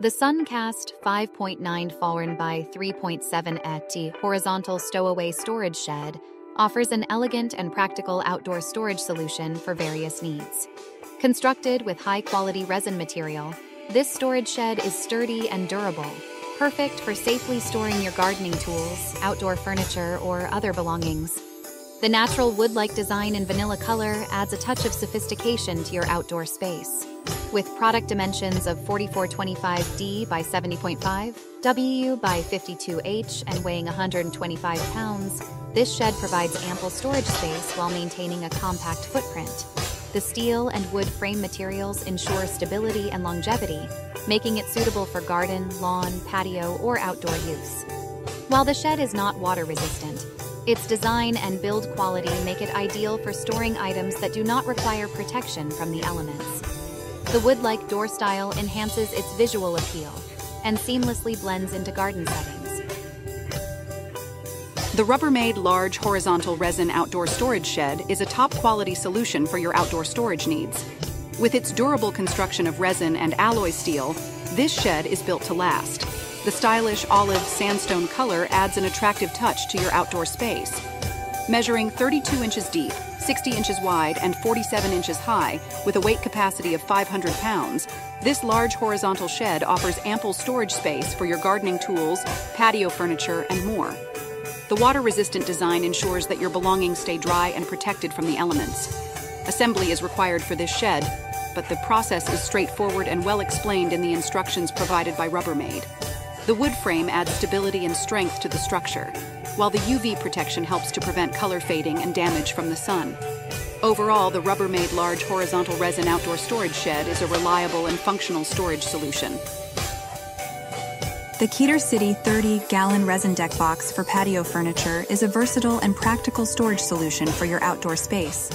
The Suncast 5.9 Foreign by 3.7 ET horizontal stowaway storage shed offers an elegant and practical outdoor storage solution for various needs. Constructed with high quality resin material, this storage shed is sturdy and durable, perfect for safely storing your gardening tools, outdoor furniture, or other belongings. The natural wood like design in vanilla color adds a touch of sophistication to your outdoor space. With product dimensions of 4425D by 70.5, W by 52H, and weighing 125 pounds, this shed provides ample storage space while maintaining a compact footprint. The steel and wood frame materials ensure stability and longevity, making it suitable for garden, lawn, patio, or outdoor use. While the shed is not water resistant, its design and build quality make it ideal for storing items that do not require protection from the elements. The wood-like door style enhances its visual appeal and seamlessly blends into garden settings. The Rubbermaid Large Horizontal Resin Outdoor Storage Shed is a top-quality solution for your outdoor storage needs. With its durable construction of resin and alloy steel, this shed is built to last. The stylish olive sandstone color adds an attractive touch to your outdoor space. Measuring 32 inches deep, 60 inches wide, and 47 inches high, with a weight capacity of 500 pounds, this large horizontal shed offers ample storage space for your gardening tools, patio furniture, and more. The water resistant design ensures that your belongings stay dry and protected from the elements. Assembly is required for this shed, but the process is straightforward and well explained in the instructions provided by Rubbermaid. The wood frame adds stability and strength to the structure, while the UV protection helps to prevent color fading and damage from the sun. Overall, the Rubbermaid Large Horizontal Resin Outdoor Storage Shed is a reliable and functional storage solution. The Keter City 30 gallon resin deck box for patio furniture is a versatile and practical storage solution for your outdoor space.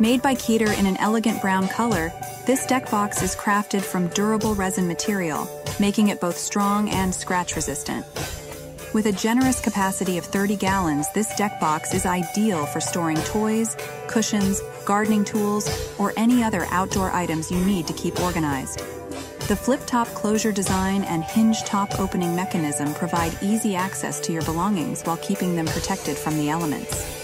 Made by Keter in an elegant brown color, this deck box is crafted from durable resin material, making it both strong and scratch resistant. With a generous capacity of 30 gallons, this deck box is ideal for storing toys, cushions, gardening tools, or any other outdoor items you need to keep organized. The flip-top closure design and hinge top opening mechanism provide easy access to your belongings while keeping them protected from the elements.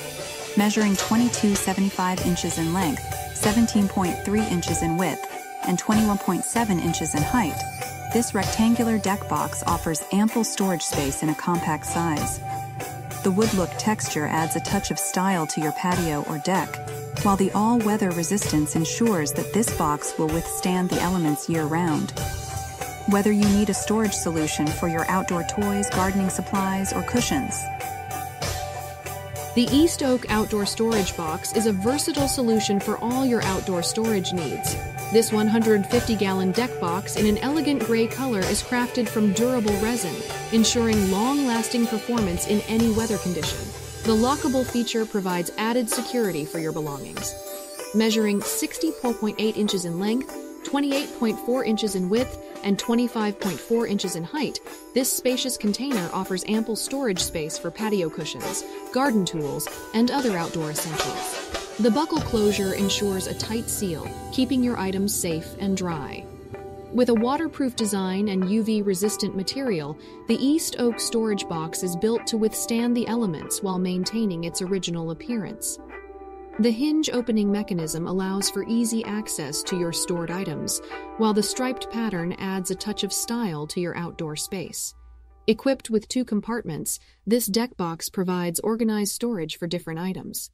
Measuring 22.75 inches in length, 17.3 inches in width, and 21.7 inches in height, this rectangular deck box offers ample storage space in a compact size. The wood look texture adds a touch of style to your patio or deck, while the all-weather resistance ensures that this box will withstand the elements year-round. Whether you need a storage solution for your outdoor toys, gardening supplies, or cushions, the East Oak Outdoor Storage Box is a versatile solution for all your outdoor storage needs. This 150 gallon deck box in an elegant gray color is crafted from durable resin, ensuring long lasting performance in any weather condition. The lockable feature provides added security for your belongings. Measuring 64.8 inches in length, 28.4 inches in width, and 25.4 inches in height, this spacious container offers ample storage space for patio cushions, garden tools, and other outdoor essentials. The buckle closure ensures a tight seal, keeping your items safe and dry. With a waterproof design and UV resistant material, the East Oak storage box is built to withstand the elements while maintaining its original appearance. The hinge opening mechanism allows for easy access to your stored items, while the striped pattern adds a touch of style to your outdoor space. Equipped with two compartments, this deck box provides organized storage for different items.